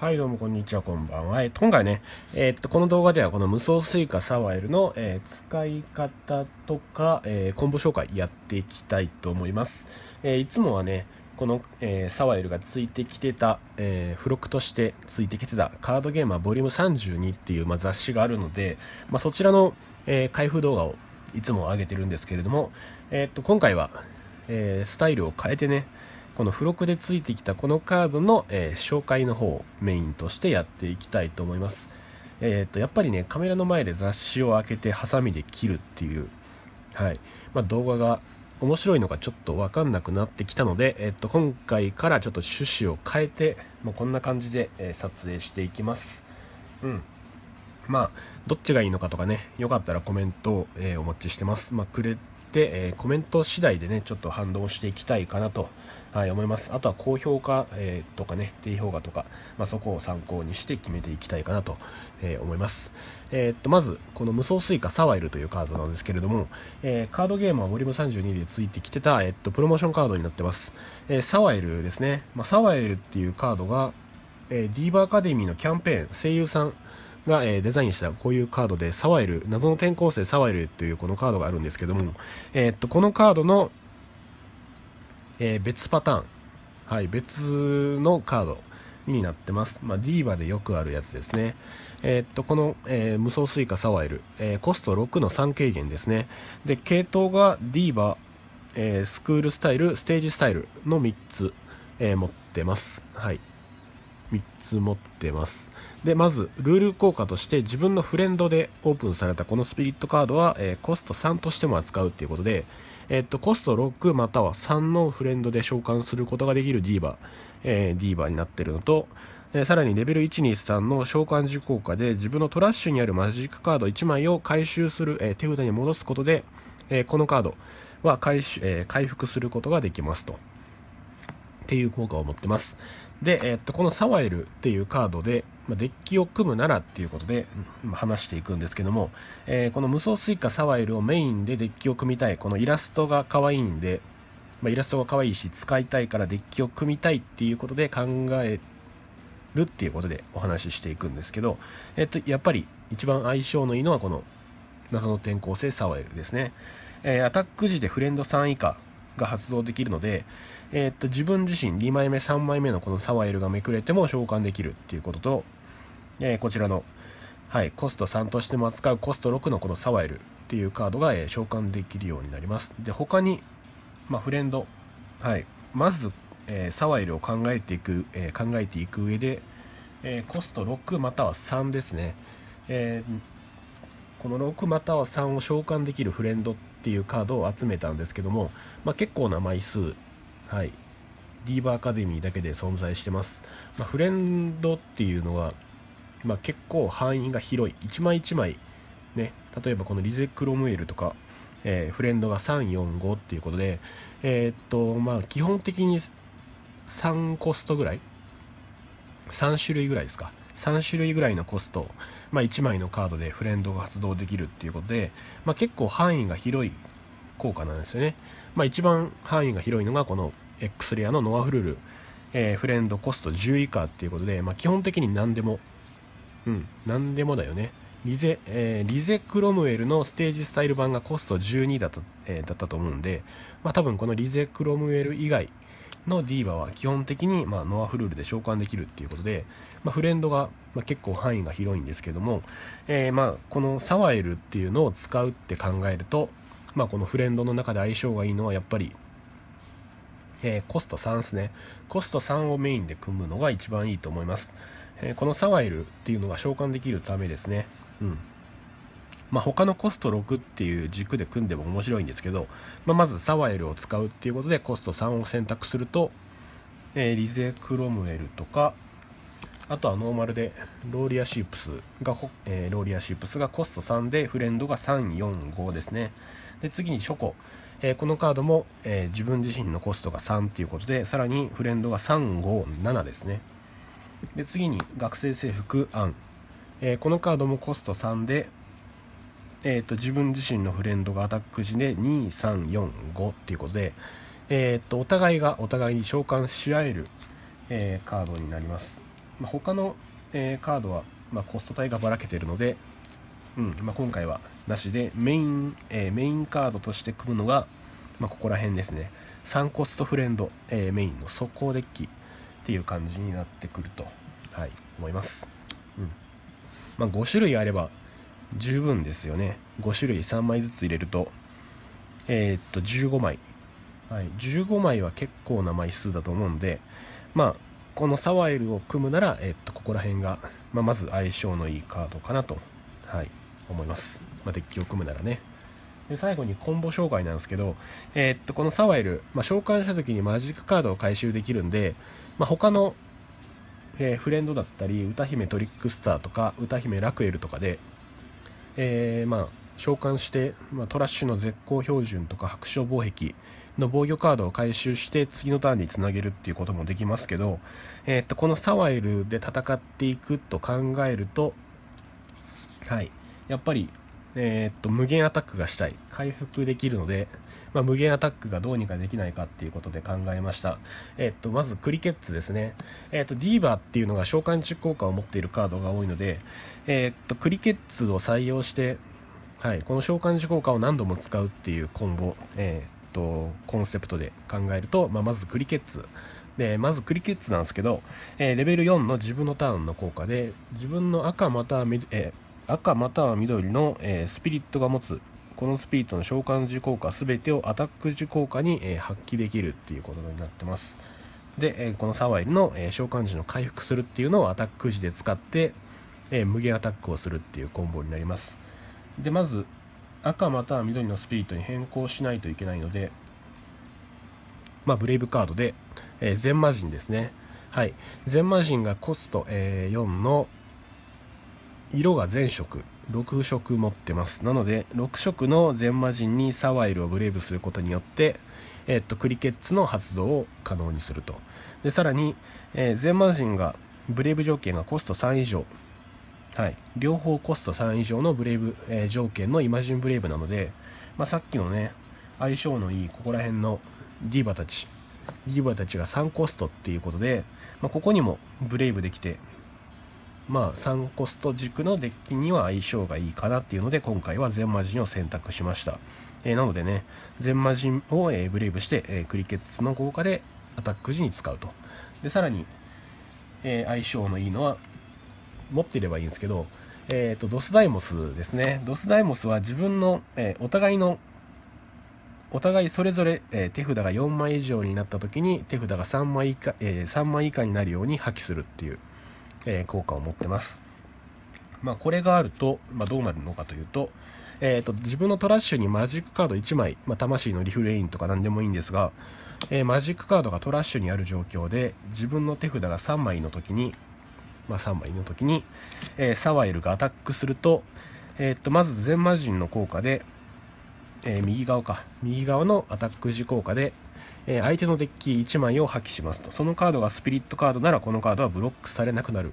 はい、どうもこんにちは、こんばんは。えっと、今回ね、えっと、この動画ではこの無双スイカサワエルの、えー使い方とか、えーコンボ紹介やっていきたいと思います。えいつもはね、この、えサワエルがついてきてた、え付録としてついてきてたカードゲーマーボリューム32っていう、まあ、雑誌があるので、まあ、そちらの、え開封動画をいつも上げてるんですけれども、えっと、今回は、えスタイルを変えてね、この付録でついてきたこのカードの、えー紹介の方をメインとしてやっていきたいと思います。えっ、と、やっぱりね、カメラの前で雑誌を開けてハサミで切るっていう、はい。まあ、動画が面白いのかちょっとわかんなくなってきたので、えっ、と、今回からちょっと趣旨を変えて、まあ、こんな感じで、え撮影していきます。うん。まあ、どっちがいいのかとかね、よかったらコメントを、えお待ちしてます。まあ、くれて、えーコメント次第でね、ちょっと反応していきたいかなと、はい、思います。あとは高評価、えーとかね、低評価とか、まあ、そこを参考にして決めていきたいかなと、えー思います。えーっと、まず、この無双スイカサワイルというカードなんですけれども、えカードゲームはボリューム32でついてきてた、えっと、プロモーションカードになってます。えサワイルですね。まあ、サワイルっていうカードが、えーディーバーアカデミーのキャンペーン、声優さんが、えデザインしたこういうカードで、サワイル、謎の転校生サワイルというこのカードがあるんですけども、えっと、このカードの、えー別パターン、はい、別のカードになってます。まあ、ディーバでよくあるやつですね。えーっと、この、えー無双スイカサワイル、えーコスト6の3軽減ですね。で、系統がディーバ、えースクールスタイル、ステージスタイルの3つ、えー持ってます。はい。3つ持ってます。で、まず、ルール効果として自分のフレンドでオープンされたこのスピリットカードは、えーコスト3としても扱うっていうことで、えっと、コスト6または3のフレンドで召喚することができるディーバー、えーディーバーになってるのと、さらにレベル123の召喚時効果で自分のトラッシュにあるマジックカード1枚を回収する、えー手札に戻すことで、えーこのカードは回、えー回復することができますと。っていう効果を持ってます。で、えっと、このサワエルっていうカードで、デッキを組むならっていうことで、話していくんですけども、えーこの無双スイカサワエルをメインでデッキを組みたい、このイラストが可愛いんで、まあ、イラストが可愛いし、使いたいからデッキを組みたいっていうことで考えるっていうことでお話ししていくんですけど、えっと、やっぱり一番相性のいいのはこの謎の転校生サワエルですね。えーアタック時でフレンド3以下が発動できるので、えーっと自分自身2枚目3枚目のこのサワエルがめくれても召喚できるっていうことと、えーこちらの、はい、コスト3としても扱うコスト6のこのサワエルっていうカードが、えー召喚できるようになります。で他に、まあ、フレンド、はい、まず、えサワエルを考えていく、え考えていく上で、えコスト6または3ですね、えーこの6または3を召喚できるフレンドっていうカードを集めたんですけども、まあ、結構な枚数、はい、ディーバーアカデミーだけで存在してます。まあ、フレンドっていうのは、まあ、結構範囲が広い。1枚1枚、ね、例えばこのリゼクロムエルとか、えーフレンドが3、4、5っていうことで、えーっと、まあ、基本的に3コストぐらい？3種類ぐらいですか3種類ぐらいのコスト、まあ、1枚のカードでフレンドが発動できるっていうことで、まあ、結構範囲が広い効果なんですよね、まあ、一番範囲が広いのがこの X レアのノアフルール、えーフレンドコスト10以下っていうことで、まあ、基本的に何でもうん何でもだよね。リゼ、えーリゼクロムエルのステージスタイル版がコスト12だった,、えーだったと思うんで、まあ、多分このリゼクロムエル以外のディーバは基本的に、まあ、ノアフルールで召喚できるっていうことで、まあ、フレンドが、まあ、結構範囲が広いんですけども、えーまあ、このサワエルっていうのを使うって考えると、まあ、このフレンドの中で相性がいいのはやっぱり、えーコスト3ですね。コスト3をメインで組むのが一番いいと思います、えーこのサワエルっていうのが召喚できるためですね。うん。まあ、他のコスト6っていう軸で組んでも面白いんですけど、まあ、まずサワエルを使うっていうことでコスト3を選択すると、えーリゼクロムエルとかあとはノーマルでローリアシープスが、えーローリアシープスがコスト3でフレンドが345ですね。で次にショコ、えーこのカードも、えー自分自身のコストが3っていうことでさらにフレンドが357ですね。で次に学生制服アン、えこのカードもコスト3でえー、と自分自身のフレンドがアタック時で2345っていうことで、えー、とお互いがお互いに召喚し合える、えーカードになります。まあ、他の、えー、カードは、まあ、コスト帯がばらけているので、うんまあ、今回はなしでメイン、えー、メインカードとして組むのが、まここら辺ですね。3コストフレンド、えメインの速攻デッキっていう感じになってくると、はい、思います、うん。ま5種類あれば十分ですよね。5種類3枚ずつ入れるとえー、っと15枚。はい。15枚は結構な枚数だと思うんでまあこのサワイルを組むなら、え、っとここら辺が、まあ、まず相性のいいカードかなと、はい、思います、まあ、デッキを組むならね。で最後にコンボ紹介なんですけど、えー、っとこのサワイル、まあ、召喚した時にマジックカードを回収できるんで、まあ、他の、えー、フレンドだったり歌姫トリックスターとか歌姫ラクエルとかで、えー、まあ召喚して、まあ、トラッシュの絶好標準とか白書防壁の防御カードを回収して次のターンにつなげるっていうこともできますけど、えー、っとこのサワイルで戦っていくと考えるとはいやっぱり、えー、っと無限アタックがしたい回復できるので、まあ、無限アタックがどうにかできないかっていうことで考えました。えー、っと、まずクリケッツですね。え、っと、ディーバーっていうのが召喚値効果を持っているカードが多いので、えっと、クリケッツを採用して、はい、この召喚時効果を何度も使うっていうコンボ、えー、っとコンセプトで考えると、まあ、まずクリケッツ。でまずクリケッツなんですけど、えー、レベル4の自分のターンの効果で自分の赤または、えー、赤または緑の、えスピリットが持つこのスピリットの召喚時効果全てをアタック時効果に、え発揮できるっていうことになってます。で、えこのサワイルの、え召喚時の回復するっていうのをアタック時で使って、え無限アタックをするっていうコンボになります。でまず赤または緑のスピリットに変更しないといけないのでまあブレイブカードで、えー、全魔人ですね。はい。全魔人がコスト、えー、4の色が全色6色持ってます。なので6色の全魔人にサワイルをブレイブすることによってえー、っとクリケッツの発動を可能にすると。でさらに、えー、全魔人がブレイブ条件がコスト3以上はい、両方コスト3以上のブレイブ、えー、条件のイマジンブレイブなので、まあ、さっきのね相性のいいここら辺のディーバたちディーバたちが3コストっていうことで、まあ、ここにもブレイブできてまあ3コスト軸のデッキには相性がいいかなっていうので今回は全魔人を選択しました、えー、なのでね全魔人を、えー、ブレイブして、え、クリケッツの効果でアタック時に使うと。でさらに、え相性のいいのは持っていればいいんですけど、え、ー、と、ドスダイモスですね。ドスダイモスは自分の、えー、お互いの、お互いそれぞれ、えー、手札が4枚以上になった時に手札が3枚以下、え3枚以下になるように破棄するっていう、え効果を持ってます。まあ、これがあると、まあ、どうなるのかというと、えーと、自分のトラッシュにマジックカード1枚、まあ、魂のリフレインとか何でもいいんですが、えー、マジックカードがトラッシュにある状況で自分の手札が3枚の時にまあ、3枚の時に、えー、サワイルがアタックすると,、えー、っとまず全魔人の効果で、えー、右側か。右側のアタック時効果で、え相手のデッキ1枚を破棄しますと。そのカードがスピリットカードならこのカードはブロックされなくなるっ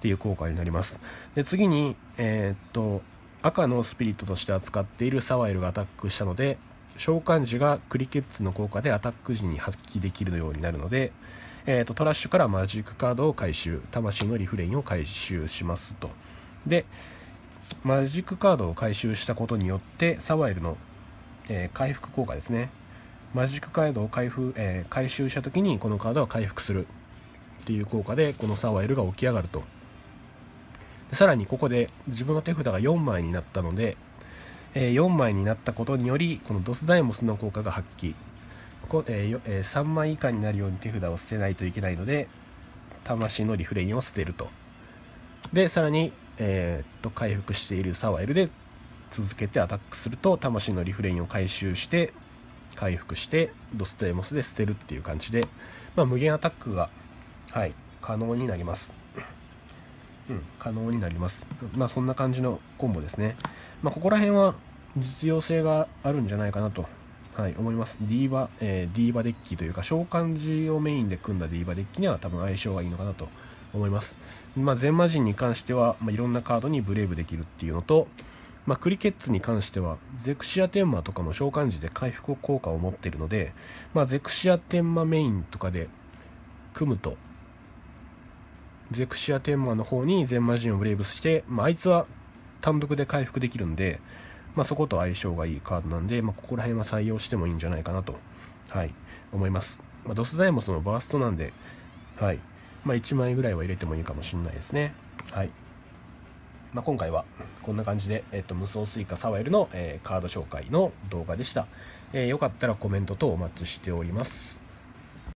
ていう効果になります。で次に、えっと赤のスピリットとして扱っているサワイルがアタックしたので召喚時がクリケッツの効果でアタック時に発揮できるようになるので、えーと、トラッシュからマジックカードを回収魂のリフレインを回収しますと。でマジックカードを回収したことによってサワイルの、えー、回復効果ですね。マジックカードを回復、えー、回収した時にこのカードは回復する。っていう効果でこのサワイルが起き上がると。さらにここで自分の手札が4枚になったので、えー、4枚になったことによりこのドスダイモスの効果が発揮。こ、えーえー、3枚以下になるように手札を捨てないといけないので魂のリフレインを捨てるとでさらに、えー、っと回復しているサワイルで続けてアタックすると魂のリフレインを回収して回復してドステーモスで捨てるっていう感じで、まあ、無限アタックが、はい、可能になります。うん、可能になります。まあそんな感じのコンボですね。まあここら辺は実用性があるんじゃないかなとはい、思います。ディーバ、えー、ディーバデッキというか、召喚時をメインで組んだディーバデッキには多分相性がいいのかなと思います。まあ、全魔人に関しては、まあ、いろんなカードにブレイブできるっていうのと、まあ、クリケッツに関しては、ゼクシアテンマとかも召喚時で回復効果を持っているので、まあ、ゼクシアテンマメインとかで組むと、ゼクシア天魔の方に全魔人をブレイブして、まあ、あいつは単独で回復できるんで、まあ、そこと相性がいいカードなんで、まあ、ここら辺は採用してもいいんじゃないかなと、はい、思います。まあ、ドスダイモスのバーストなんで、はい。まあ、1枚ぐらいは入れてもいいかもしれないですね。はい。まあ、今回はこんな感じで、えっと、無双スイカサワエルの、えー、カード紹介の動画でした。えー、よかったらコメント等お待ちしております。